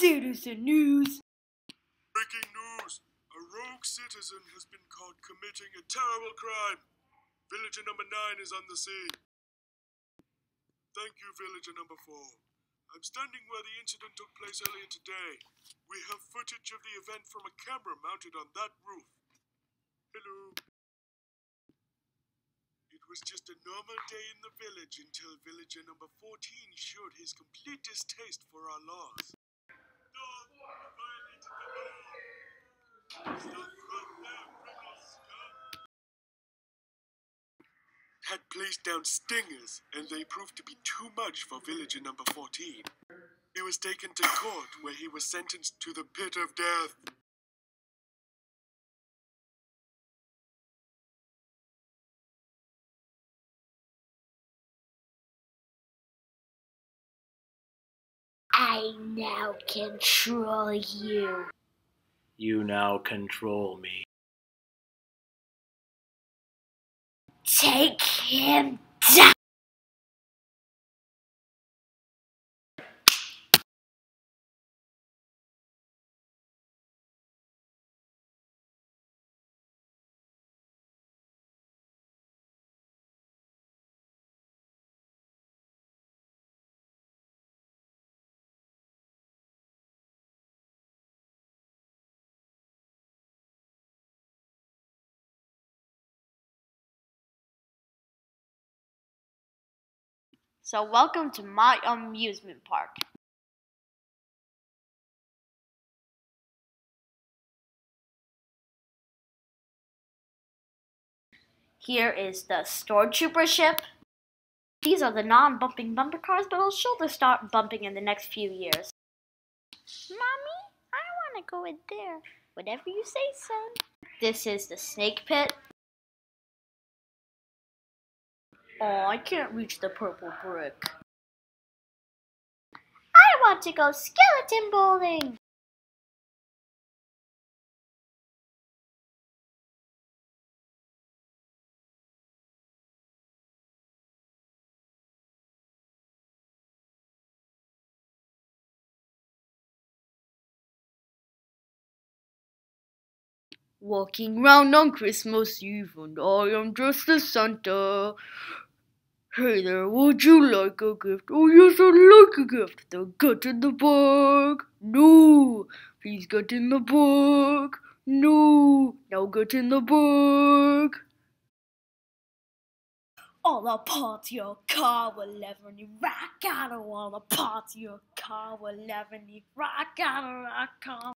Citizen News. Breaking news! A rogue citizen has been caught committing a terrible crime. Villager number 9 is on the scene. Thank you, Villager number 4. I'm standing where the incident took place earlier today. We have footage of the event from a camera mounted on that roof. Hello. It was just a normal day in the village until villager number 14 showed his complete distaste for our laws. Had placed down stingers, and they proved to be too much for villager number 14. He was taken to court, where he was sentenced to the pit of death. I now control you. You now control me. Take him So, welcome to my amusement park. Here is the Storm Trooper ship. These are the non bumping bumper cars, but it'll surely start bumping in the next few years. Mommy, I want to go in there. Whatever you say, son. This is the Snake Pit. Oh, I can't reach the purple brick. I want to go skeleton bowling. Walking round on Christmas Eve, and I am dressed as Santa. Hey there, would you like a gift? Oh, yes, I'd like a gift. Then get in the bag. No, please get in the bag. No, now get in the bag. All the parts your car will ever need. RockAuto all the parts your car will ever need. RockAuto rock on.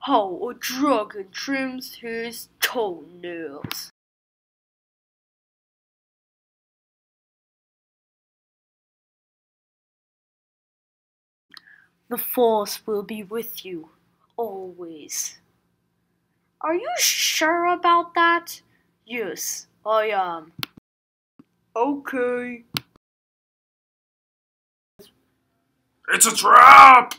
How a dragon trims his toenails. The Force will be with you always. Are you sure about that? Yes, I am. Okay. It's a trap!